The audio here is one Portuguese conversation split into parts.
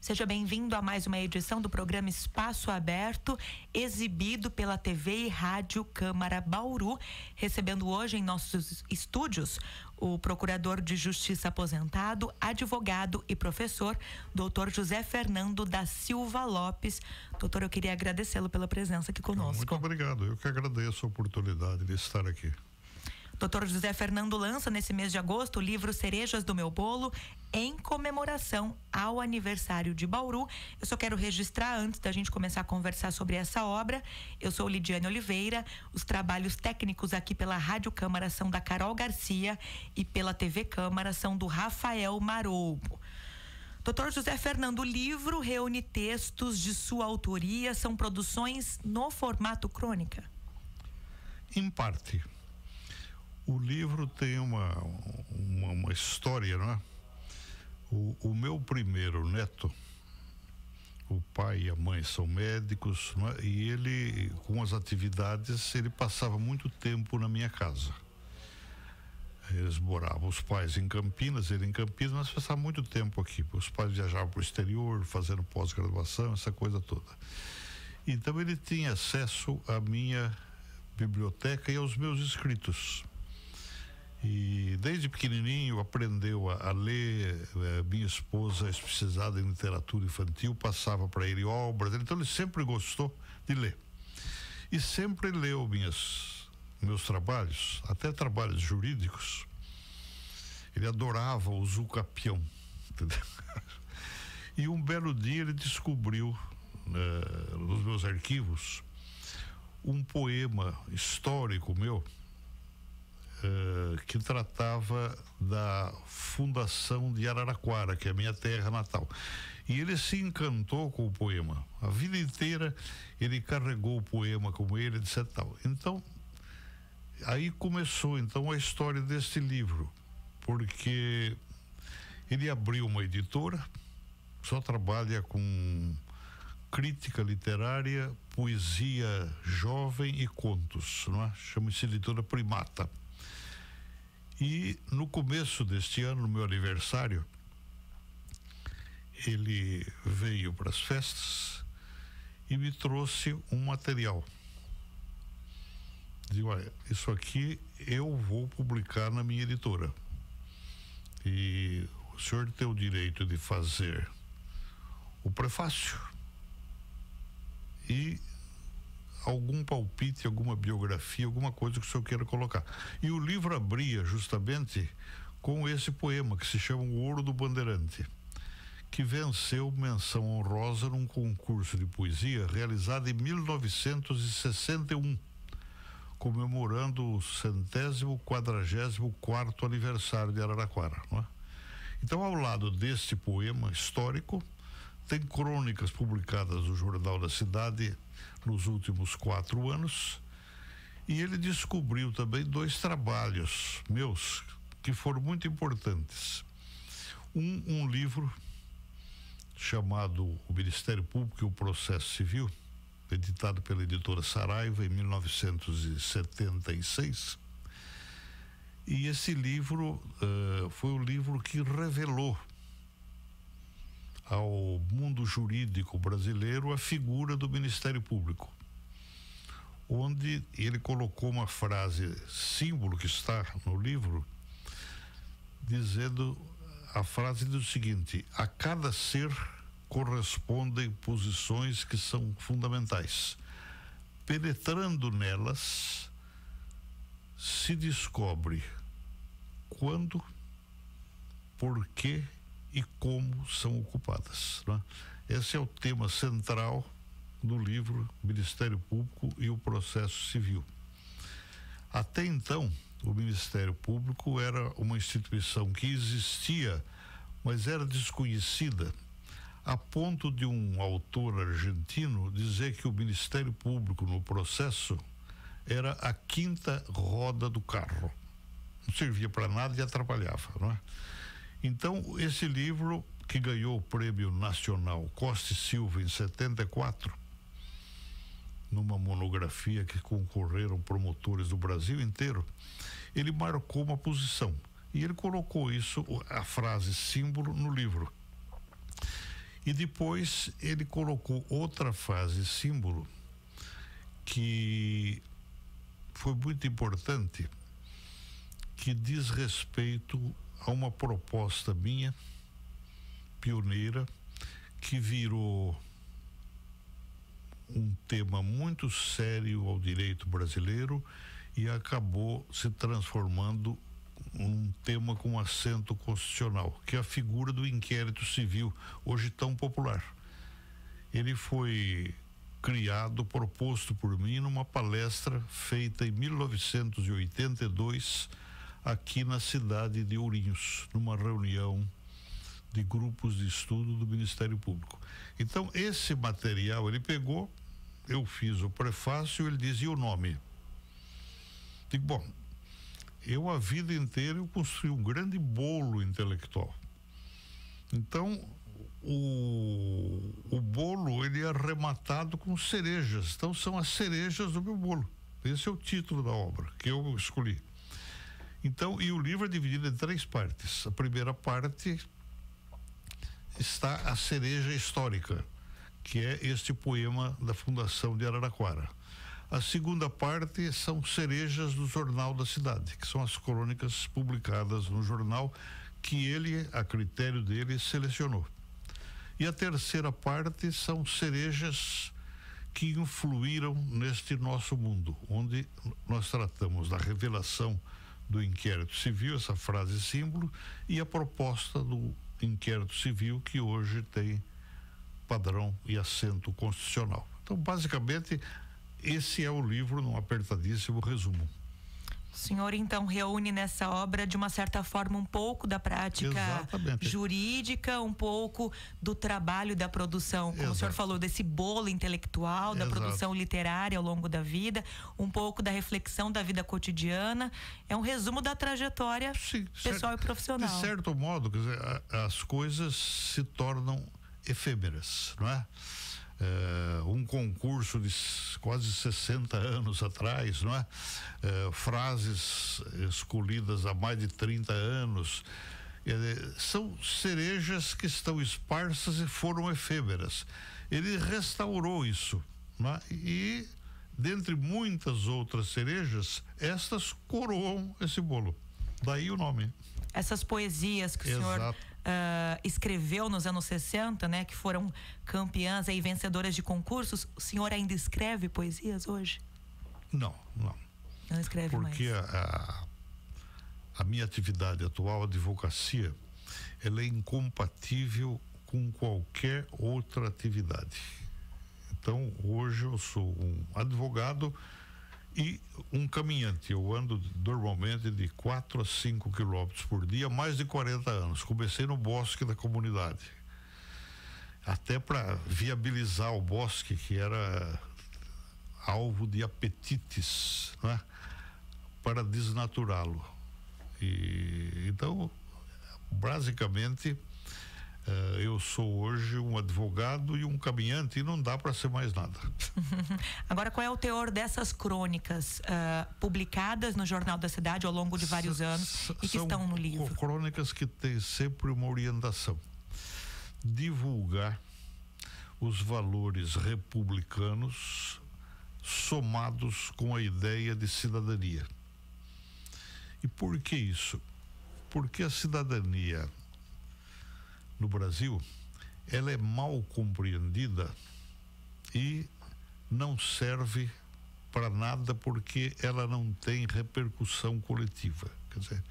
Seja bem-vindo a mais uma edição do programa Espaço Aberto, exibido pela TV e Rádio Câmara Bauru, recebendo hoje em nossos estúdios o Procurador de Justiça aposentado, advogado e professor, doutor José Fernando da Silva Lopes. Doutor, eu queria agradecê-lo pela presença aqui conosco. Muito obrigado, eu que agradeço a oportunidade de estar aqui. Doutor José Fernando lança nesse mês de agosto o livro Cerejas do Meu Bolo em comemoração ao aniversário de Bauru. Eu só quero registrar antes da gente começar a conversar sobre essa obra. Eu sou Lidiane Oliveira. Os trabalhos técnicos aqui pela Rádio Câmara são da Carol Garcia e pela TV Câmara são do Rafael Maroubo. Doutor José Fernando, o livro reúne textos de sua autoria, são produções no formato crônica? Em parte o livro tem uma, uma, uma história, não é? O, o, meu primeiro neto, o pai e a mãe são médicos, é? e ele, com as atividades, ele passava muito tempo na minha casa. Eles moravam, os pais em Campinas, ele em Campinas, mas passavam muito tempo aqui. Os pais viajavam para o exterior, fazendo pós-graduação, essa coisa toda. Então ele tinha acesso à minha biblioteca e aos meus escritos. E desde pequenininho aprendeu a, a ler. É, minha esposa, especializada em literatura infantil, passava para ele obras. Então ele sempre gostou de ler. E sempre leu minhas, meus trabalhos, até trabalhos jurídicos. Ele adorava o Zucapião. E um belo dia ele descobriu uh, nos meus arquivos um poema histórico meu uh, que tratava da fundação de Araraquara, que é a minha terra natal. E ele se encantou com o poema. A vida inteira ele carregou o poema como ele, etc. Tal. Então, aí começou então a história deste livro, porque ele abriu uma editora, só trabalha com crítica literária, poesia jovem e contos, não é? Chama-se editora Primata. E no começo deste ano, no meu aniversário, ele veio para as festas e me trouxe um material. Digo, olha, isso aqui eu vou publicar na minha editora. E o senhor tem o direito de fazer o prefácio e algum palpite, alguma biografia, alguma coisa que o senhor queira colocar. E o livro abria justamente com esse poema que se chama O Ouro do Bandeirante, que venceu menção honrosa num concurso de poesia realizado em 1961, comemorando o centésimo quadragésimo quarto aniversário de Araraquara. É? Então, ao lado deste poema histórico, tem crônicas publicadas no Jornal da Cidade nos últimos quatro anos. E ele descobriu também dois trabalhos meus que foram muito importantes. Um, um livro chamado O Ministério Público e o Processo Civil, editado pela editora Saraiva em 1976. E esse livro uh, foi o livro que revelou ao mundo jurídico brasileiro a figura do Ministério Público, onde ele colocou uma frase símbolo que está no livro, dizendo a frase do seguinte: a cada ser correspondem posições que são fundamentais. Penetrando nelas, se descobre quando, por que e como são ocupadas. Né? Esse é o tema central do livro Ministério Público e o Processo Civil. Até então, o Ministério Público era uma instituição que existia, mas era desconhecida, a ponto de um autor argentino dizer que o Ministério Público no processo era a quinta roda do carro. Não servia para nada e atrapalhava, não é? Então, esse livro, que ganhou o Prêmio Nacional Costa e Silva em 74, numa monografia que concorreram promotores do Brasil inteiro, ele marcou uma posição. E ele colocou isso, a frase símbolo, no livro. E depois ele colocou outra frase símbolo que foi muito importante, que diz respeito a uma proposta minha, pioneira, que virou um tema muito sério ao direito brasileiro e acabou se transformando um tema com acento constitucional, que é a figura do inquérito civil, hoje tão popular. Ele foi criado, proposto por mim numa palestra feita em 1982 aqui na cidade de Ourinhos, numa reunião de grupos de estudo do Ministério Público. Então, esse material ele pegou, eu fiz o prefácio, ele dizia o nome. Digo, bom, eu a vida inteira eu construí um grande bolo intelectual. Então, o, o bolo ele é arrematado com cerejas. Então, são as cerejas do meu bolo. Esse é o título da obra que eu escolhi. Então, e o livro é dividido em três partes. A primeira parte está a cereja histórica, que é este poema da Fundação de Araraquara. A segunda parte são cerejas do Jornal da Cidade, que são as crônicas publicadas no jornal que ele, a critério dele, selecionou. E a terceira parte são cerejas que influíram neste nosso mundo, onde nós tratamos da revelação do inquérito civil, essa frase símbolo, e a proposta do inquérito civil que hoje tem padrão e assento constitucional. Então, basicamente, esse é o livro num apertadíssimo resumo. O senhor então reúne nessa obra de uma certa forma um pouco da prática Exatamente. jurídica, um pouco do trabalho da produção, como Exato. o senhor falou, desse bolo intelectual, da Exato. produção literária ao longo da vida, um pouco da reflexão da vida cotidiana. É um resumo da trajetória Sim, pessoal certo, e profissional. De certo modo, dizer, as coisas se tornam efêmeras, não é? Uh, um concurso de quase 60 anos atrás, não é? Uh, frases escolhidas há mais de 30 anos. Uh, são cerejas que estão esparsas e foram efêmeras. Ele restaurou isso, não é? E, dentre muitas outras cerejas, estas coroam esse bolo. Daí o nome. Essas poesias que o Exato. senhor uh, escreveu nos anos 60, né, que foram campeãs e vencedoras de concursos, o senhor ainda escreve poesias hoje? Não, não. Não escreve Porque mais. Porque a, a minha atividade atual, a advocacia, ela é incompatível com qualquer outra atividade. Então, hoje eu sou um advogado e um caminhante. Eu ando normalmente de 4 a 5 quilômetros por dia, mais de 40 anos. Comecei no bosque da comunidade. Até para viabilizar o bosque, que era alvo de apetites, né? para desnaturá-lo. Então, basicamente, Uh, eu sou hoje um advogado e um caminhante e não dá para ser mais nada. Agora, qual é o teor dessas crônicas uh, publicadas no Jornal da Cidade ao longo de vários anos e que estão no livro? Crônicas que têm sempre uma orientação: divulgar os valores republicanos somados com a ideia de cidadania. E por que isso? Porque a cidadania no Brasil, ela é mal compreendida e não serve para nada porque ela não tem repercussão coletiva. Quer dizer,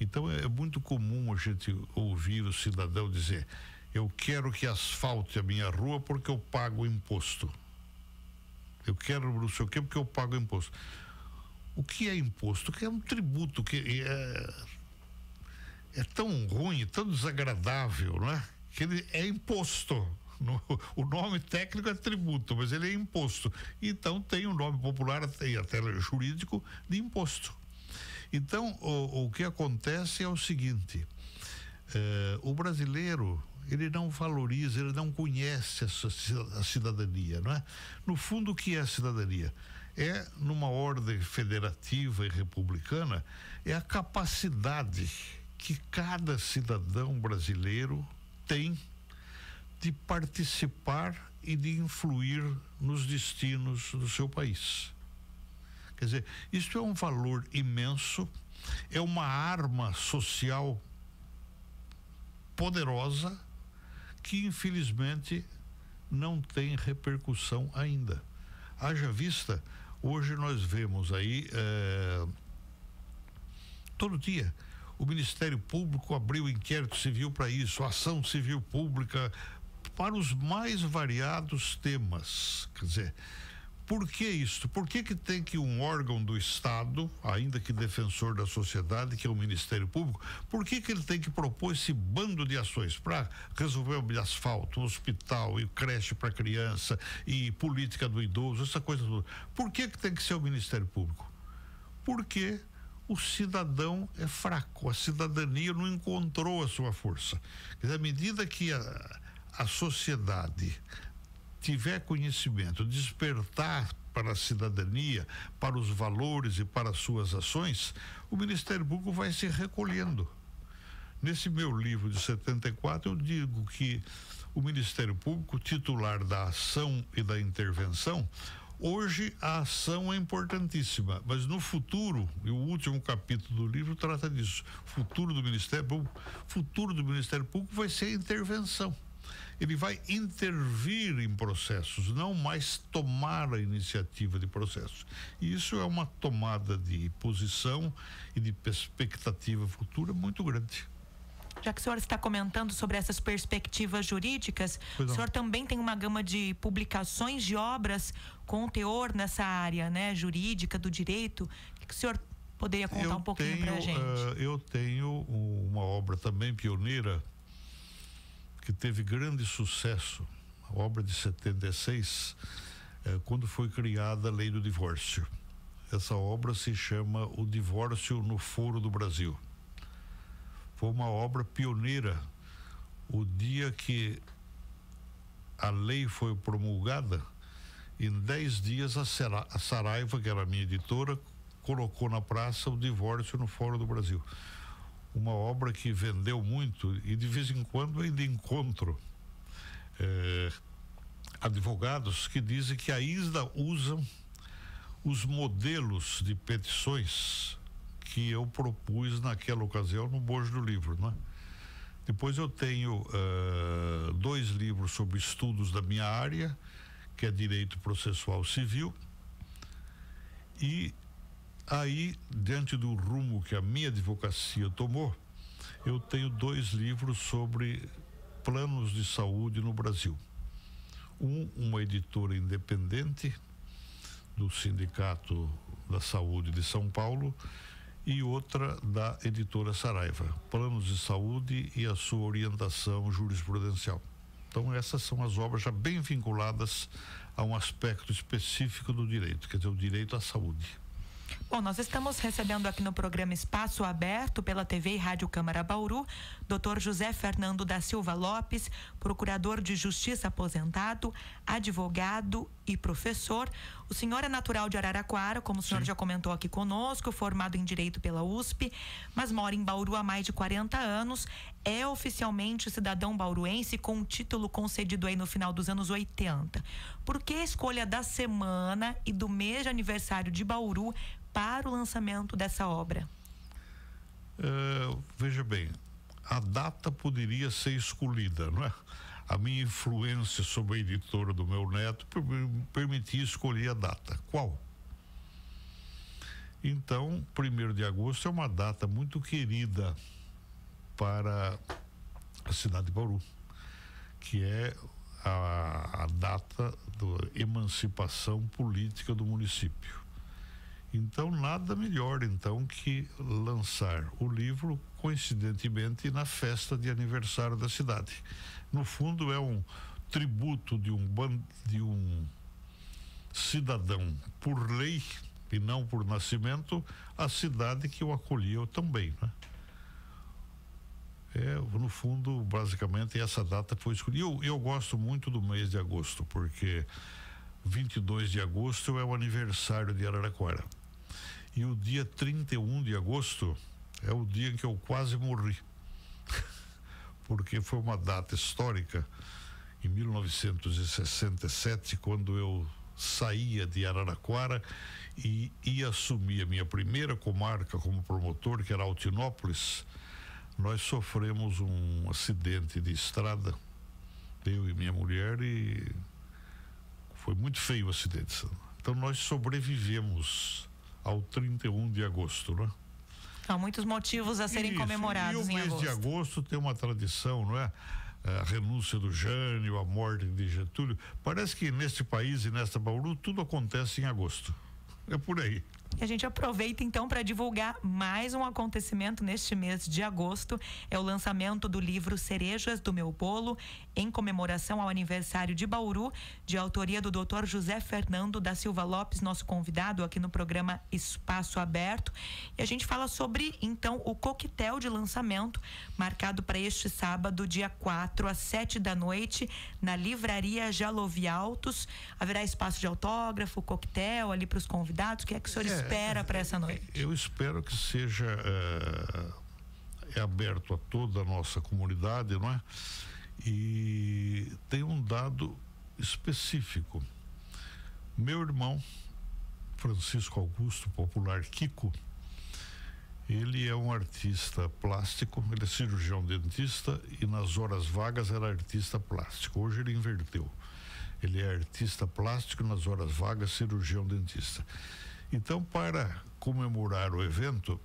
então é, é muito comum a gente ouvir o cidadão dizer: eu quero que asfalte a minha rua porque eu pago imposto. Eu quero não sei o quê porque eu pago imposto. O que é imposto? Que é um tributo que é, é tão ruim, tão desagradável, não é? Que ele é imposto. No, o nome técnico é tributo, mas ele é imposto. Então tem um nome popular e até jurídico de imposto. Então o, o que acontece é o seguinte: eh, o brasileiro ele não valoriza, ele não conhece a, a cidadania, não é? No fundo, o que é a cidadania? É numa ordem federativa e republicana, é a capacidade que cada cidadão brasileiro tem de participar e de influir nos destinos do seu país. Quer dizer, isso é um valor imenso, é uma arma social poderosa que infelizmente não tem repercussão ainda. Haja vista, hoje nós vemos aí é, todo dia o Ministério Público abriu inquérito civil para isso, ação civil pública para os mais variados temas. Quer dizer, por que isso? Por que, que tem que um órgão do Estado, ainda que defensor da sociedade, que é o Ministério Público, por que, que ele tem que propor esse bando de ações para resolver o asfalto, hospital e creche para criança e política do idoso, essa coisa toda? Por que, que tem que ser o Ministério Público? Porque o cidadão é fraco, a cidadania não encontrou a sua força. À medida que a, a sociedade tiver conhecimento, despertar para a cidadania, para os valores e para as suas ações, o Ministério Público vai se recolhendo. Nesse meu livro de 74, eu digo que o Ministério Público, titular da ação e da intervenção, hoje a ação é importantíssima, mas no futuro, e o último capítulo do livro trata disso, futuro do Ministério Público, futuro do Ministério Público vai ser a intervenção ele vai intervir em processos, não mais tomar a iniciativa de processos. E isso é uma tomada de posição e de perspectiva futura muito grande. Já que o senhor está comentando sobre essas perspectivas jurídicas, o senhor também tem uma gama de publicações de obras com teor nessa área né, jurídica, do direito. O que o senhor poderia contar eu um pouquinho para a gente? Uh, eu tenho uma obra também pioneira que teve grande sucesso, a obra de 76, é, quando foi criada a lei do divórcio. Essa obra se chama O Divórcio no Foro do Brasil. Foi uma obra pioneira. O dia que a lei foi promulgada, em dez dias a, a Saraiva, que era a minha editora, colocou na praça o divórcio no Fórum do Brasil uma obra que vendeu muito e de vez em quando ainda encontro é, advogados que dizem que ainda usam os modelos de petições que eu propus naquela ocasião no bojo do livro, né? Depois eu tenho uh, dois livros sobre estudos da minha área, que é direito processual civil, e Aí, diante do rumo que a minha advocacia tomou, eu tenho dois livros sobre planos de saúde no Brasil. Um, uma editora independente do Sindicato da Saúde de São Paulo e outra da editora Saraiva, Planos de Saúde e a sua orientação jurisprudencial. Então essas são as obras já bem vinculadas a um aspecto específico do direito, quer dizer, o direito à saúde. Bom, nós estamos recebendo aqui no programa Espaço Aberto pela TV e Rádio Câmara Bauru, Dr. José Fernando da Silva Lopes, procurador de Justiça aposentado, advogado e professor. O senhor é natural de Araraquara, como o senhor Sim. já comentou aqui conosco, formado em Direito pela USP, mas mora em Bauru há mais de 40 anos, é oficialmente cidadão bauruense com um título concedido aí no final dos anos 80. Por que a escolha da semana e do mês de aniversário de Bauru para o lançamento dessa obra? Uh, veja bem, a data poderia ser escolhida, não é? A minha influência sobre a editora do meu neto permitia escolher a data. Qual? Então, 1 de agosto é uma data muito querida para a cidade de Bauru, que é a, a data da emancipação política do município. Então, nada melhor então que lançar o livro coincidentemente na festa de aniversário da cidade. No fundo, é um tributo de um, de um cidadão por lei e não por nascimento à cidade que o acolheu também, né? É, no fundo, basicamente, essa data foi escolhida. Eu, eu gosto muito do mês de agosto, porque 22 de agosto é o aniversário de Araraquara. E o dia 31 de agosto é o dia em que eu quase morri. Porque foi uma data histórica em 1967, quando eu saía de Araraquara e ia assumir a minha primeira comarca como promotor, que era Altinópolis, nós sofremos um acidente de estrada, eu e minha mulher, e foi muito feio o acidente. Então nós sobrevivemos ao 31 de agosto, né? Há muitos motivos a serem Isso. comemorados e o em mês agosto. de agosto tem uma tradição, não é? A renúncia do Jânio, a morte de Getúlio. Parece que neste país e nesta Bauru tudo acontece em agosto. É por aí. E a gente aproveita então para divulgar mais um acontecimento neste mês de agosto. É o lançamento do livro Cerejas do Meu Bolo, em comemoração ao aniversário de Bauru, de autoria do Dr. José Fernando da Silva Lopes, nosso convidado aqui no programa Espaço Aberto. E a gente fala sobre então o coquetel de lançamento, marcado para este sábado, dia 4, às 7 da noite, na livraria Jalovi Altos. Haverá espaço de autógrafo, coquetel ali para os convidados. O que é que o senhor É, espera para essa noite? Eu espero que seja é aberto a toda a nossa comunidade, não é? E tem um dado específico. Meu irmão, Francisco Augusto, popular Kiko, ele é um artista plástico, ele é cirurgião dentista e nas horas vagas era artista plástico. Hoje ele inverteu. Ele é artista plástico nas horas vagas cirurgião dentista. Então, para comemorar o evento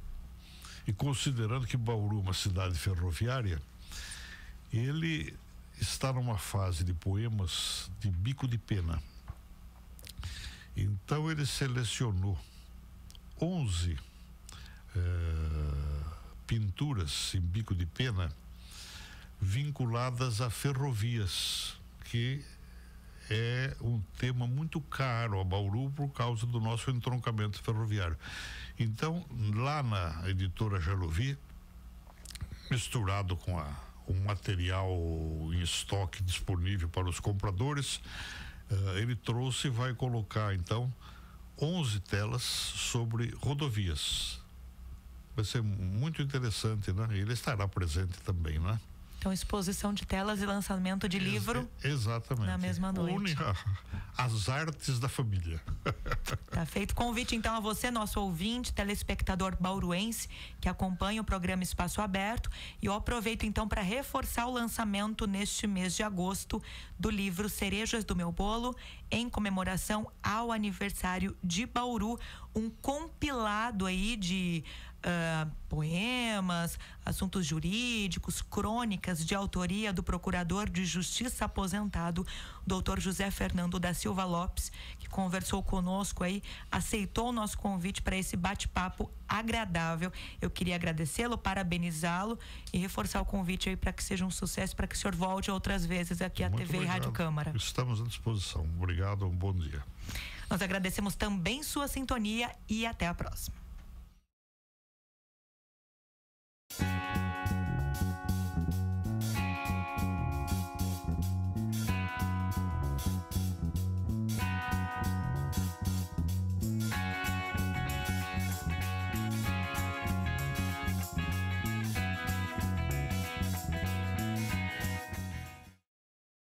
e considerando que Bauru é uma cidade ferroviária, ele está numa fase de poemas de bico de pena. Então ele selecionou 11 eh, pinturas em bico de pena vinculadas a ferrovias, que é um tema muito caro a Bauru por causa do nosso entroncamento ferroviário. Então, lá na editora Jalovi, misturado com a, o material em estoque disponível para os compradores, eh, ele trouxe e vai colocar então 11 telas sobre rodovias. Vai ser muito interessante, né? Ele estará presente também, né? Então, exposição de telas e lançamento de livro. Ex exatamente. na mesma noite. Une a- as artes da família. Tá feito convite então a você, nosso ouvinte, telespectador bauruense, que acompanha o programa Espaço Aberto. E eu aproveito então para reforçar o lançamento neste mês de agosto do livro Cerejas do Meu Bolo, em comemoração ao aniversário de Bauru, um compilado aí de ah, poemas, assuntos jurídicos, crônicas de autoria do Procurador de Justiça aposentado, Dr. José Fernando da Silva Lopes, que conversou conosco aí, aceitou o nosso convite para esse bate-papo agradável. Eu queria agradecê-lo, parabenizá-lo e reforçar o convite aí para que seja um sucesso, para que o senhor volte outras vezes aqui à Muito TV e Rádio obrigado. Câmara. Estamos à disposição. Obrigado, um bom dia. Nós agradecemos também sua sintonia e até a próxima. Thank you.